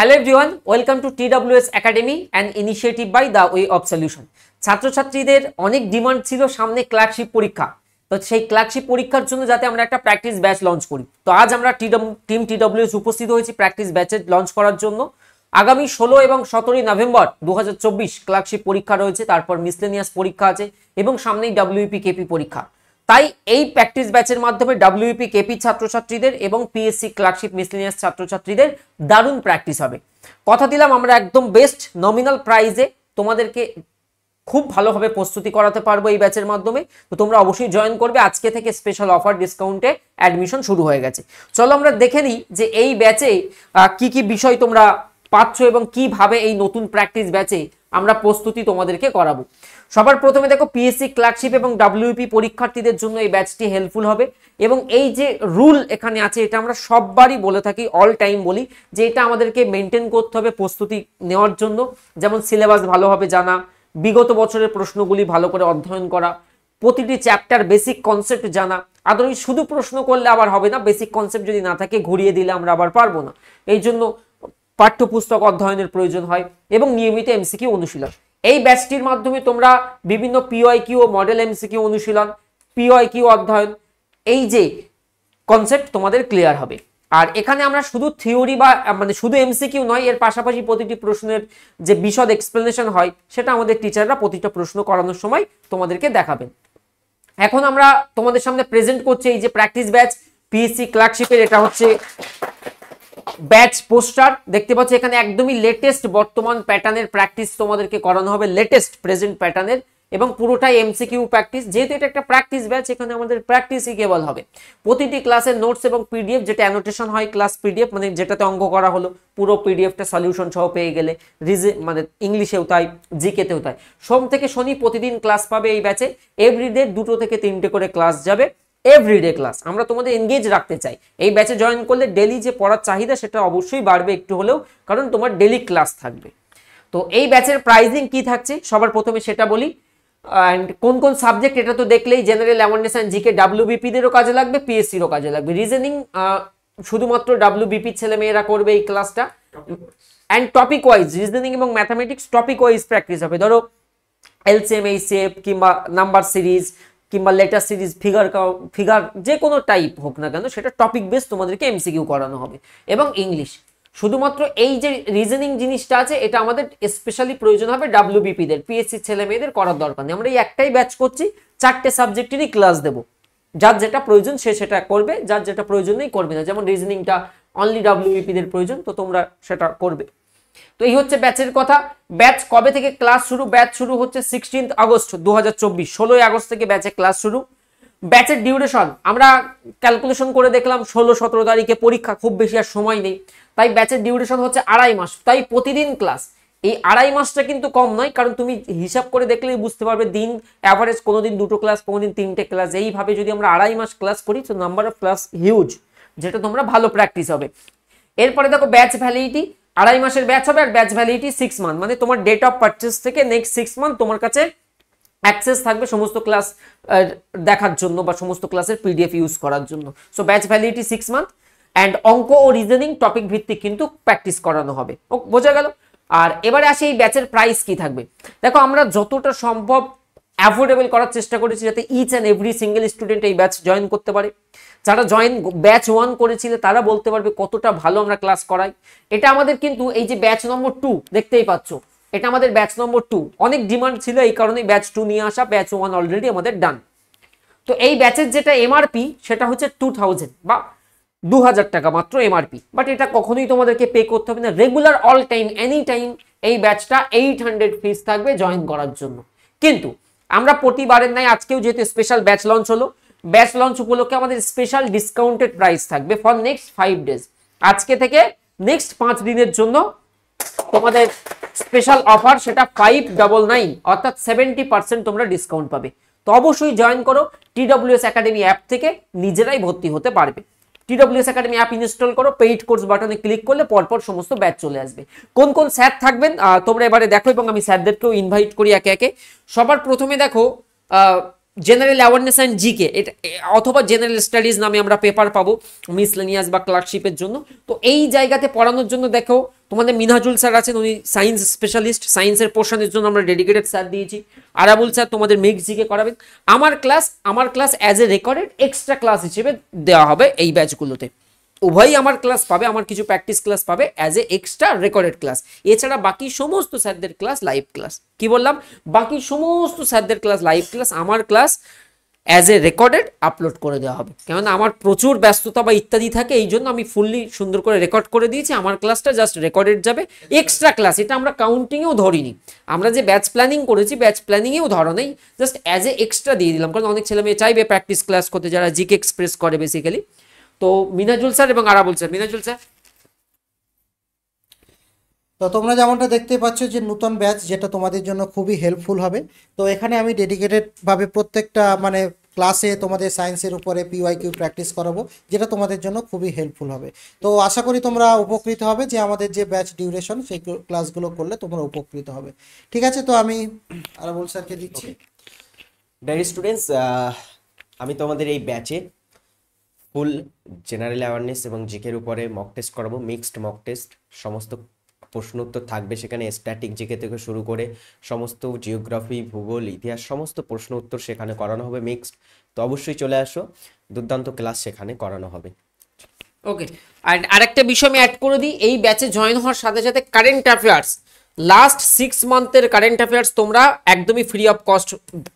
Hello everyone welcome to TWS academy and initiative by the way of solution ছাত্রছাত্রীদের অনেক demand ছিল সামনে clerkship পরীক্ষা। তো সেই ক্লার্কশিপ পরীক্ষার জন্য যাতে আমরা একটা প্র্যাকটিস ব্যাচ লঞ্চ করি। তো আজ আমরা টিম টিডব্লিউএস উপস্থিত হয়েছি প্র্যাকটিস ব্যাচের লঞ্চ করার জন্য। আগামী ষোলো এবং সতেরোই নভেম্বর দু ক্লার্কশিপ পরীক্ষা রয়েছে, তারপর মিসলেনিয়াস পরীক্ষা আছে এবং সামনেই ডাব্লিউপি কেপি পরীক্ষা। তাই এই প্র্যাকটিস ব্যাচের মাধ্যমে ডাব্লিউপি কেপি ছাত্রছাত্রীদের এবং পিএসসি ক্লার্কশিপ মিসলিনিয়াস ছাত্রছাত্রীদের দারুণ প্র্যাকটিস হবে। কথা দিলাম, আমরা একদম বেস্ট নমিনাল প্রাইজে তোমাদেরকে খুব ভালোভাবে প্রস্তুতি করাতে পারব এই ব্যাচের মাধ্যমে। তো তোমরা অবশ্যই জয়েন করবে। আজকে থেকে স্পেশাল অফার ডিসকাউন্টে অ্যাডমিশন শুরু হয়ে গেছে। চলো আমরা দেখে নিই যে এই ব্যাচে কি কি বিষয় তোমরা পাচ্ছ এবং কীভাবে এই নতুন প্র্যাকটিস ব্যাচে আমরা প্রস্তুতি তোমাদেরকে করাবো। সবার প্রথমে দেখো পিএসসি ক্লার্কশিপ এবং ডাব্লিউপি পরীক্ষার্থীদের জন্য এই ব্যাচটি হেল্পফুল হবে এবং এই যে রুল এখানে আছে, এটা আমরা সববারই বলে থাকি অল টাইম বলি, যে এটা আমাদেরকে মেনটেন করতে হবে প্রস্তুতি নেওয়ার জন্য। যেমন সিলেবাস ভালোভাবে জানা, বিগত বছরের প্রশ্নগুলি ভালো করে অধ্যয়ন করা, প্রতিটি চ্যাপ্টার বেসিক কনসেপ্ট জানা। আদৌ শুধু প্রশ্ন করলে আবার হবে না বেসিক কনসেপ্ট যদি না থাকে, ঘুরিয়ে দিলে আমরা আবার পারব না। এই জন্য পাঠ্যপুস্তক অধ্যয়নের প্রয়োজন হয় এবং নিয়মিত এমসিকিউ অনুশীলন। এই ব্যাচটির মাধ্যমে তোমরা বিভিন্ন পিওয়াই কিউ ও মডেল এমসিকিউ অনুশীলন পিওয়াই কিউ অধ্যয়ন, এই যে কনসেপ্ট তোমাদের ক্লিয়ার হবে। আর এখানে আমরা শুধু থিওরি বা মানে শুধু এমসিকিউ নয়, এর পাশাপাশি প্রতিটি প্রশ্নের যে বিশদ এক্সপ্লেনেশন হয়, সেটা আমাদের টিচাররা প্রতিটা প্রশ্ন করানোর সময় তোমাদেরকে দেখাবেন। এখন আমরা তোমাদের সামনে প্রেজেন্ট করছি এই যে প্র্যাকটিস ব্যাচ পিএসসি ক্লার্কশিপের এটা হচ্ছে ব্যাচ পোস্টার। দেখতে পাচ্ছ, এখানে একদমই লেটেস্ট বর্তমান প্যাটার্নের প্র্যাকটিস তোমাদেরকে করানো হবে লেটেস্ট প্রেজেন্ট প্যাটার্নের এবং পুরোটাই এমসিকিউ প্র্যাকটিস যেহেতু এটা একটা প্র্যাকটিস ব্যাচ এখানে আমাদের প্র্যাকটিসই কেবল হবে। প্রতিটি ক্লাসের নোটস এবং পিডিএফ যেটা অ্যানোটেশন হয় ক্লাস পিডিএফ মানে যেটাতে অঙ্ক করা হলো, পুরো পিডিএফটা সলিউশন সহ পেয়ে গেলে, রিজে মানে ইংলিশেও তাই, জিকেতেও তাই। সোম থেকে শনি প্রতিদিন ক্লাস পাবে এই ব্যাচে এভরিডে দুটো থেকে তিনটে করে ক্লাস যাবে। এভরিডে ক্লাস আমরা তোমাদের এনগেজ রাখতে চাই। এই ব্যাচে জয়েন করলে ডেলি যে পড়ার চাহিদা, সেটা অবশ্যই বাড়বে একটু হলেও, কারণ তোমার ডেলি ক্লাস থাকবে। তো এই ব্যাচের প্রাইজিং কি থাকছে? সবার প্রথমে সেটা বলি। অ্যান্ড কোন কোন সাবজেক্ট এটা তো দেখলেই জেনারেল অ্যাওয়ারনেস অ্যান্ড জিকে ডাব্লিউবিপিদেরও কাজে লাগবে পিএসসিরও কাজে লাগবে। রিজনিং শুধুমাত্র ডাব্লিউবিপির ছেলে মেয়েরা করবে এই ক্লাসটা অ্যান্ড টপিক ওয়াইজ রিজনিং এবং ম্যাথামেটিক্স টপিক ওয়াইজ প্র্যাকটিস হবে। ধরো এলসিএম এই সেপ কিংবা নাম্বার সিরিজ কিংবা লেটার সিরিজ, ফিগার ফিগার যে কোনো টাইপ হোক না কেন, সেটা টপিক বেস তোমাদেরকে এমসিকিউ করানো হবে। এবং ইংলিশ শুধুমাত্র এই যে রিজনিং জিনিসটা আছে, এটা আমাদের স্পেশালি প্রয়োজন হবে ডাব্লিউবিপিদের পিএসসি ছেলে মেয়েদের করার দরকার নেই। আমরা এই একটাই ব্যাচ করছি, চারটে সাবজেক্টেরই ক্লাস দেব। যার যেটা প্রয়োজন, সে সেটা করবে, যার যেটা প্রয়োজন নেই, করবে না। যেমন রিজনিংটা অনলি ডাব্লিউবিপিদের প্রয়োজন, তো তোমরা সেটা করবে। তো এই হচ্ছে ব্যাচের কথা। ব্যাচ কবে থেকে ক্লাস শুরু? ব্যাচ শুরু হচ্ছে সিক্সটিন্থ আগস্ট দু হাজার আগস্ট থেকে ব্যাচে ক্লাস শুরু। ব্যাচের ডিউরেশন আমরা ক্যালকুলেশন করে দেখলাম ষোলো, সতেরো তারিখে পরীক্ষা, খুব বেশি আর সময় নেই। তাই ব্যাচের ডিউরেশন হচ্ছে আড়াই মাস। তাই প্রতিদিন ক্লাস এই আড়াই মাসটা কিন্তু কম নয়, কারণ তুমি হিসাব করে দেখলেই বুঝতে পারবে দিন অ্যাভারেজ কোনোদিন দুটো ক্লাস কোনোদিন তিনটে ক্লাস এইভাবে যদি আমরা আড়াই মাস ক্লাস করি, তো নাম্বার অফ ক্লাস হিউজ যেটা তোমরা ভালো প্র্যাকটিস হবে। এরপরে দেখো ব্যাচ ভ্যালিডিটি আড়াই মাসের ব্যাচ হবে আর ব্যাচ ভ্যালিডিটি সিক্স মান্থ মানে তোমার ডেট অফ পারচেস থেকে নেক্সট সিক্স মান্থ তোমার কাছে অ্যাক্সেস থাকবে সমস্ত ক্লাস দেখার জন্য বা সমস্ত ক্লাসের পিডিএফ ইউজ করার জন্য। So batch validity six month and অঙ্ক ও রিজনিং টপিক ভিত্তিক কিন্তু প্র্যাকটিস করানো হবে। ও, বোঝা গেল? আর এবারে আসে এই ব্যাচের প্রাইস কি থাকবে? দেখো, আমরা যতটা সম্ভব অ্যাফোর্ডেবল করার চেষ্টা করেছি যাতে each and every single student এই ব্যাচ জয়েন করতে পারে। যারা জয়েন ব্যাচ ওয়ান করেছিল, তারা বলতে পারবে কতটা ভালো আমরা ক্লাস করাই। এটা আমাদের কিন্তু এই যে ব্যাচ নম্বর টু দেখতেই পাচ্ছ, এটা আমাদের ব্যাচ নম্বর টু অনেক ডিমান্ড ছিল, এই কারণে ব্যাচ টু নিয়ে আসা ব্যাচ ওয়ান অলরেডি আমাদের ডান তো এই ব্যাচের যেটা এমআরপি সেটা হচ্ছে টু বা দু হাজার টাকা মাত্র এমআরপি বাট এটা কখনোই তোমাদেরকে পে করতে হবে না। Regular all time any time এই ব্যাচটা এইট হান্ড্রেড ফিস থাকবে জয়েন করার জন্য। কিন্তু আমরা প্রতিবারের নাই আজকেও যেহেতু স্পেশাল ব্যাচ লঞ্চ হলো ব্যাচ লঞ্চ উপলক্ষে আমাদের স্পেশাল ডিসকাউন্টেড প্রাইস থাকবে ফর নেক্সট ফাইভ ডেজ আজকে থেকে নেক্সট পাঁচ দিনের জন্য তোমাদের স্পেশাল অফার সেটা ফাইভ ডাবল নাইন অর্থাৎ সেভেন্টি পার্সেন্ট তোমরা ডিসকাউন্ট পাবে। তো অবশ্যই জয়েন করো টিডব্লিউএস একাডেমি অ্যাপ থেকে, নিজেরাই ভর্তি হতে পারবে। টিডব্লিউএস একাডেমি অ্যাপ ইনস্টল করো পেইড কোর্স বাটনে ক্লিক করলে পরপর সমস্ত ব্যাচ চলে আসবে। কোন কোন স্যার থাকবেন? তোমরা এবারে দেখো এবং আমি স্যারদেরকেও ইনভাইট করি একে একে। সবার প্রথমে দেখো জেনারেল অ্যাওয়ারনেস অ্যান্ড জিকে এটা অথবা জেনারেল স্টাডিজ নামে আমরা পেপার পাবো মিসলেনিয়াস বা ক্লার্কশিপের জন্য। তো এই জায়গাতে পড়ানোর জন্য দেখো, তোমাদের মিনহাজুল স্যার আছেন, উনি সায়েন্স স্পেশালিস্ট সায়েন্সের পোর্শনের জন্য আমরা ডেডিকেটেড স্যার দিয়েছি। আরাবুল স্যার তোমাদের মিক্স জিকে করাবেন। আমার ক্লাস আমার class as a recorded extra class হিসেবে দেওয়া হবে এই ব্যাচগুলোতে উভয়ই আমার ক্লাস পাবে, আমার কিছু প্র্যাকটিস ক্লাস পাবে as a extra recorded class এছাড়া বাকি সমস্ত স্যারদের ক্লাস লাইভ ক্লাস কি বললাম? বাকি সমস্ত স্যারদের ক্লাস লাইভ ক্লাস আমার class as a recorded upload করে দেওয়া হবে। কেননা আমার প্রচুর ব্যস্ততা বা ইত্যাদি থাকে, এই জন্য আমি ফুললি সুন্দর করে রেকর্ড করে দিয়েছি। আমার ক্লাসটা জাস্ট রেকর্ডেড যাবে এক্সট্রা ক্লাস এটা আমরা কাউন্টিংয়েও ধরিনি। আমরা যে ব্যাচ প্ল্যানিং করেছি ব্যাচ প্ল্যানিংয়েও ধরো নেই। জাস্ট অ্যাজ এ এক্সট্রা দিয়ে দিলাম। কারণ অনেক ছেলে মেয়ে চাইবে প্র্যাকটিস ক্লাস করতে, যারা জিকে এক্সপ্রেস করে বেসিক্যালি তো মিনাজুল স্যার এবং আরাবুল স্যার। মিনাজুল স্যার? তো তোমরা যেমনটা দেখতে পাচ্ছ যে নতুন ব্যাচ যেটা তোমাদের জন্য খুবই হেল্পফুল হবে। তো এখানে আমি ডেডিকেটেডভাবে প্রত্যেকটা মানে ক্লাসে তোমাদের সায়েন্সের উপরে পিওয়াই কিউ প্র্যাকটিস করাবো যেটা তোমাদের জন্য খুবই হেল্পফুল হবে। তো আশা করি তোমরা উপকৃত হবে যে আমাদের যে ব্যাচ ডিউরেশন সেই ক্লাসগুলো করলে তোমরা উপকৃত হবে। ঠিক আছে তো আমি আরাবুল স্যারকে দিচ্ছি। ডায়ারি স্টুডেন্টস আমি তোমাদের এই ব্যাচে ফুল জেনারেল অ্যাওয়ারনেস এবং জিকের উপরে মক টেস্ট করাবো মিক্সড মক টেস্ট সমস্ত প্রশ্ন উত্তর থাকবে সেখানে স্ট্যাটিক জিকে থেকে শুরু করে সমস্ত জিওগ্রাফি ভূগোল, ইতিহাস, সমস্ত প্রশ্ন উত্তর সেখানে করানো হবে মিক্সড তো অবশ্যই চলে আসো, দুর্দান্ত ক্লাস সেখানে করানো হবে। ওকে আর আরেকটা বিষয় আমি অ্যাড করে দিই, এই ব্যাচে জয়েন হওয়ার সাথে সাথে কারেন্ট অ্যাফেয়ার্স লাস্ট সিক্স মান্থের কারেন্ট অ্যাফেয়ার্স তোমরা একদমই ফ্রি অফ কস্ট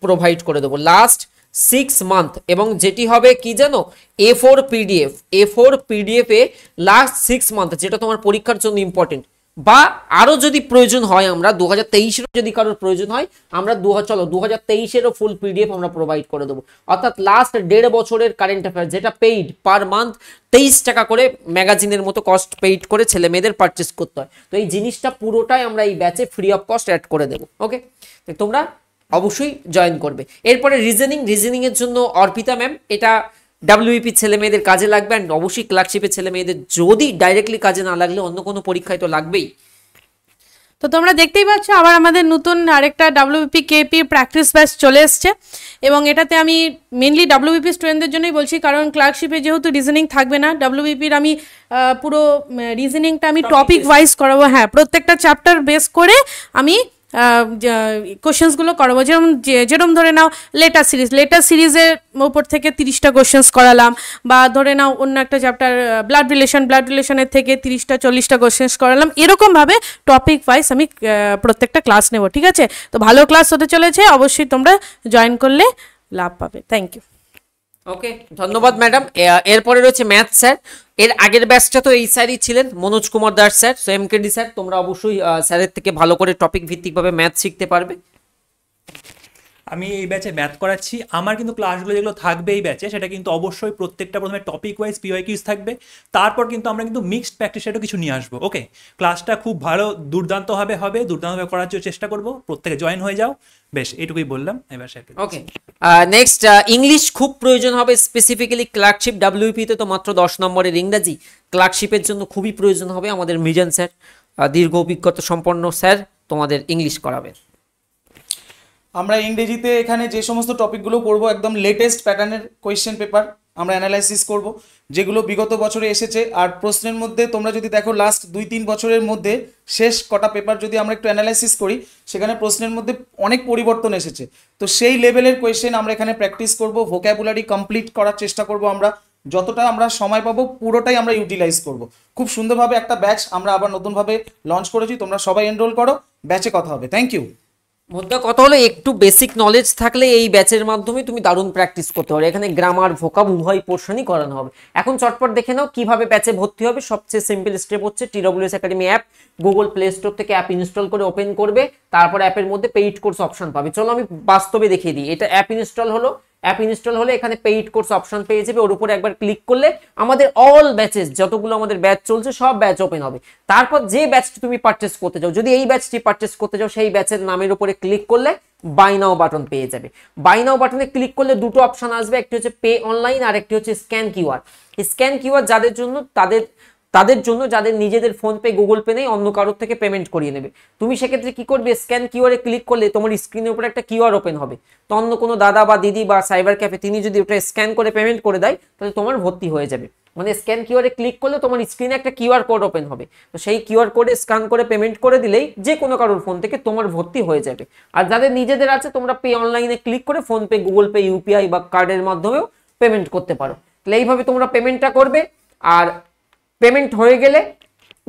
প্রোভাইড করে দেবো। লাস্ট সিক্স মান্থ এবং যেটি হবে কি জানো? A four PDF A four পিডিএফে last six month যেটা তোমার পরীক্ষার জন্য ইম্পর্টেন্ট বা আরও যদি প্রয়োজন হয় আমরা দু হাজার যদি কারোর প্রয়োজন হয়, আমরা দু, চলো দু হাজার ফুল পিডিএফ আমরা প্রোভাইড করে দেবো। অর্থাৎ লাস্ট দেড় বছরের কারেন্ট অ্যাফেয়ার যেটা পেইড পার মান্থ তেইশ টাকা করে ম্যাগাজিনের মতো কস্ট পেইড করে ছেলে মেয়েদের পারচেস করতে হয়। তো এই জিনিসটা পুরোটাই আমরা এই ব্যাচে ফ্রি অফ কস্ট অ্যাড করে দেবো ওকে তোমরা অবশ্যই জয়েন করবে। এরপরে রিজনিং রিজনিংয়ের জন্য অর্পিতা ম্যাম এটা ডাব্লিউপি ছেলে মেয়েদের কাজে লাগবে অ্যান্ড অবশ্যই ক্লার্কশিপের ছেলে মেয়েদের যদি ডাইরেক্টলি কাজে না লাগলে অন্য কোনো পরীক্ষায় তো লাগবেই। তো তোমরা দেখতেই পাচ্ছ আবার আমাদের নতুন আরেকটা ডাব্লিউপি কেপি প্র্যাকটিস ব্যাচ চলে এসছে এবং এটাতে আমি মেনলি ডাব্লিউবিপি স্টুডেন্টদের জন্যই বলছি কারণ ক্লার্কশিপে যেহেতু রিজনিং থাকবে না ডাব্লিউবিপির আমি পুরো রিজনিংটা আমি টপিক ওয়াইজ করাবো। হ্যাঁ প্রত্যেকটা চ্যাপ্টার বেস করে আমি কোশ্চেন্সগুলো করাবো। যেরকম যেরকম ধরে নাও লেটার সিরিজ লেটার সিরিজের উপর থেকে তিরিশটা কোশ্চেন্স করালাম, বা ধরে নাও অন্য একটা চ্যাপ্টার ব্লাড রিলেশন ব্লাড রিলেশনের থেকে তিরিশটা, চল্লিশটা কোশ্চেন্স করালাম। এরকমভাবে টপিক ওয়াইজ আমি প্রত্যেকটা ক্লাস নেব, ঠিক আছে? তো ভালো ক্লাস হতে চলেছে, অবশ্যই তোমরা জয়েন করলে লাভ পাবে। থ্যাংক ইউ ওকে ধন্যবাদ ম্যাডাম এরপরে রয়েছে ম্যাথ স্যার এর আগের ব্যাচটা তো এই স্যারই ছিলেন, Manoj Kumar Das sir so MKD sir তোমরা অবশ্যই স্যারের থেকে ভালো করে টপিক ভিত্তিকভাবে ম্যাথ শিখতে পারবে। আমি এই ব্যাচে ম্যাথ করাচ্ছি। আমার কিন্তু ক্লাসগুলো যেগুলো থাকবে এই ব্যাচে সেটা কিন্তু অবশ্যই প্রত্যেকটা প্রথমে টপিক ওয়াইজ পিওয়াই কিউজ থাকবে। তারপর কিন্তু আমরা কিন্তু মিক্সড প্র্যাকটিস প্র্যাকটিসেরও কিছু নিয়ে আসব ওকে ক্লাসটা খুব ভালো দুর্দান্তভাবে হবে দুর্দান্তভাবে করার জন্য চেষ্টা করব। প্রত্যেকে জয়েন হয়ে যাও। বেশ এটুকুই বললাম, এবার ওকে নেক্সট ইংলিশ খুব প্রয়োজন হবে স্পেসিফিক্যালি ক্লার্কশিপ ডাব্লিউপিতে তো মাত্র দশ নম্বরের ইংরাজি। ক্লার্কশিপের জন্য খুবই প্রয়োজন হবে আমাদের মিজান স্যার। দীর্ঘ অভিজ্ঞতা সম্পন্ন স্যার, তোমাদের ইংলিশ করাবেন। আমরা ইংরেজিতে এখানে যে সমস্ত টপিকগুলো করব একদম লেটেস্ট প্যাটার্নের কোয়েশ্চেন পেপার আমরা অ্যানালাইসিস করব, যেগুলো বিগত বছরে এসেছে। আর প্রশ্নের মধ্যে তোমরা যদি দেখো লাস্ট দুই তিন বছরের মধ্যে শেষ কটা পেপার যদি আমরা একটু অ্যানালাইসিস করি, সেখানে প্রশ্নের মধ্যে অনেক পরিবর্তন এসেছে। তো সেই লেভেলের কোয়েশ্চেন আমরা এখানে প্র্যাকটিস করব ভোক্যাবুলারি কমপ্লিট করার চেষ্টা করব আমরা। যতটা আমরা সময় পাবো, পুরোটাই আমরা ইউটিলাইজ করব। খুব সুন্দরভাবে একটা ব্যাচ আমরা আবার নতুনভাবে লঞ্চ করেছি, তোমরা সবাই এনরোল করো ব্যাচে কথা হবে। থ্যাংক ইউ মধ্যে কথা হলো, একটু বেসিক নলেজ থাকলে এই ব্যাচের মাধ্যমে তুমি দারুণ প্র্যাকটিস করতে পারো। এখানে গ্রামার ভোকাব উভয় পোর্শনই করানো হবে। এখন চটপট দেখে নাও, কীভাবে ব্যাচে ভর্তি হবে। সবচেয়ে সিম্পল স্টেপ হচ্ছে TWS academy app Google Play Store থেকে অ্যাপ ইনস্টল করে ওপেন করবে। তারপর অ্যাপের মধ্যে পেইড কোর্স অপশন পাবে। চলো আমি বাস্তবে দেখিয়ে দিই। এটা অ্যাপ ইনস্টল হলো অ্যাপ ইনস্টল হলে এখানে পেইড কোর্স অপশন পেয়ে যাবে। ওর উপরে একবার ক্লিক করলে আমাদের অল ব্যাচেস যতগুলো আমাদের ব্যাচ চলছে, সব ব্যাচ ওপেন হবে। তারপর যে ব্যাচটি তুমি পারচেস করতে চাও, যদি এই ব্যাচটি পারচেস করতে চাও, সেই ব্যাচের নামের উপরে ক্লিক করলে বাই নাও বাটন পেয়ে যাবে। বাই নাও বাটনে ক্লিক করলে দুটো অপশন আসবে, একটি হচ্ছে পে অনলাইন আর একটি হচ্ছে স্ক্যান কিউআর স্ক্যান কিউআর যাদের জন্য তাদের তাদের জন্য যাদের নিজেদের ফোন পে গুগল পে নেই, অন্য কারোর থেকে পেমেন্ট করিয়ে নেবে। তুমি সেক্ষেত্রে কি করবে? স্ক্যান কিউআরে ক্লিক করলে তোমার স্ক্রিনের উপরে একটা কিউআর ওপেন হবে। তো অন্য কোনো দাদা বা দিদি বা সাইবার ক্যাফে তিনি যদি ওটা স্ক্যান করে পেমেন্ট করে দেয়, তাহলে তোমার ভর্তি হয়ে যাবে। মানে স্ক্যান কিউআরে ক্লিক করলে তোমার স্ক্রিনে একটা কিউআর কোড ওপেন হবে। তো সেই কিউআর কোডে স্ক্যান করে পেমেন্ট করে দিলেই যে কোনো কারোর ফোন থেকে তোমার ভর্তি হয়ে যাবে। আর যাদের নিজেদের আছে, তোমরা পে অনলাইনে ক্লিক করে PhonePe Google Pay UPI বা কার্ডের মাধ্যমেও পেমেন্ট করতে পারো। তাহলে এইভাবে তোমরা পেমেন্টটা করবে। আর পেমেন্ট হয়ে গেলে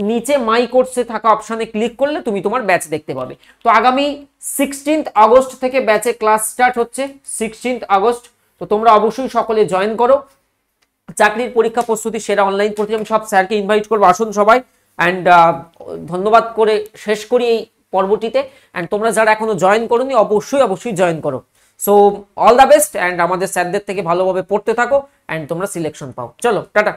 নিচে মাই কোর্সে থাকা অপশানে ক্লিক করলে তুমি তোমার ব্যাচ দেখতে পাবে। তো আগামী সিক্সটিন্থ আগস্ট থেকে ব্যাচে ক্লাস স্টার্ট হচ্ছে সিক্সটিন্থ আগস্ট। তো তোমরা অবশ্যই সকলে জয়েন করো। চাকরির পরীক্ষা প্রস্তুতি সেরা অনলাইন প্রতি আমি সব স্যারকে ইনভাইট করব, আসুন সবাই। অ্যান্ড ধন্যবাদ করে শেষ করি এই পর্বটিতে। অ্যান্ড তোমরা যারা এখনও জয়েন করোনি, অবশ্যই অবশ্যই জয়েন করো। So all the best and আমাদের স্যারদের থেকে ভালোভাবে পড়তে থাকো। অ্যান্ড তোমরা সিলেকশন পাও। চলো, টাটা।